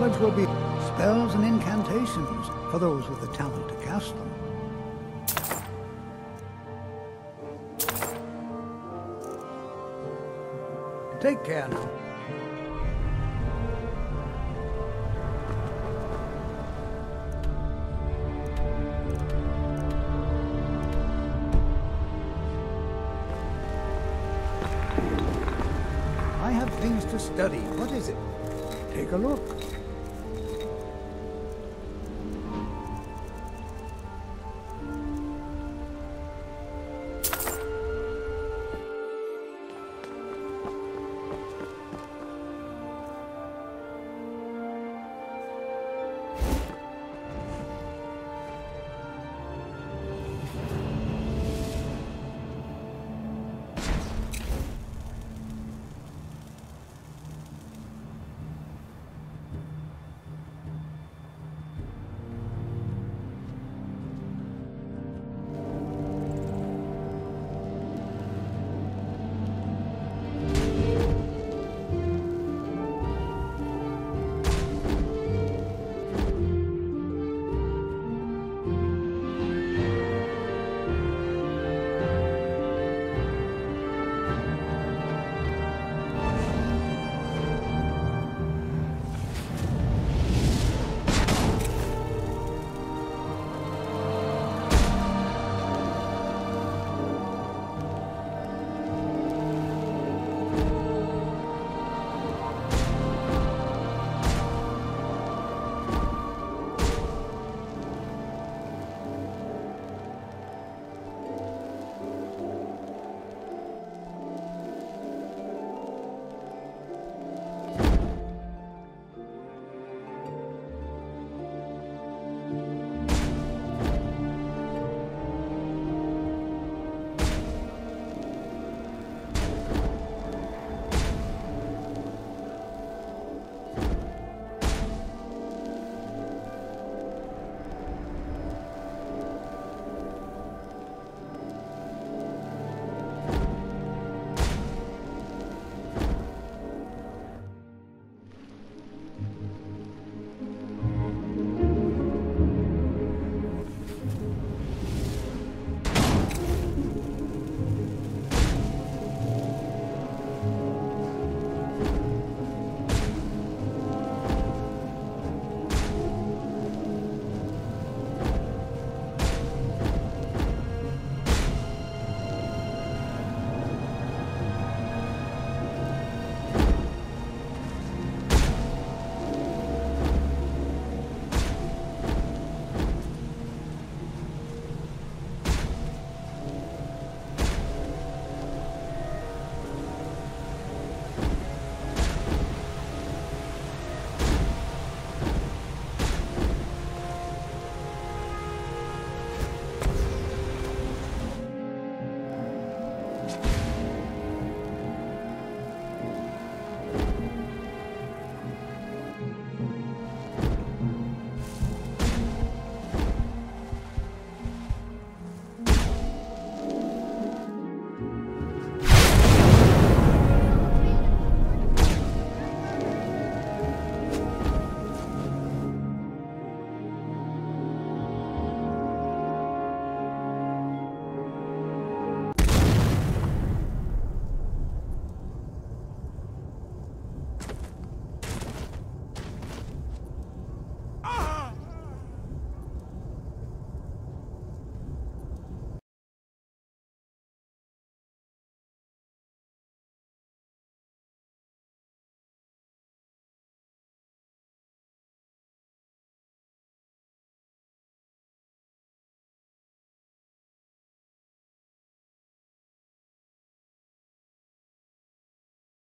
will be spells and incantations for those with the talent to cast them. Take care now. I have things to study. What is it? Take a look.